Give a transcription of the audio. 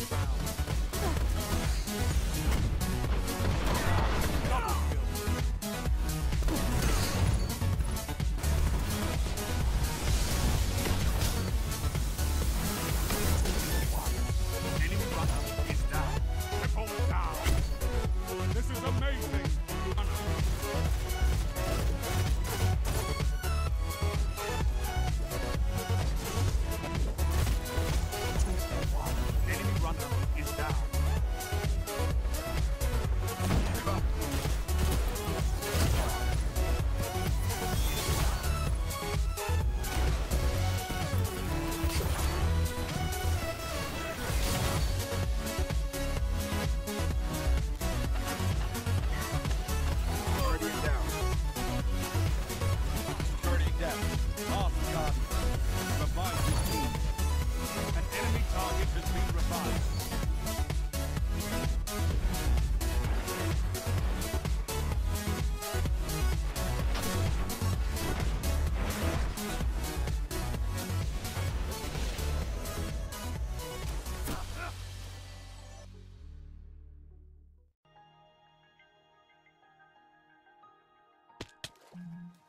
Brown. Mm-hmm.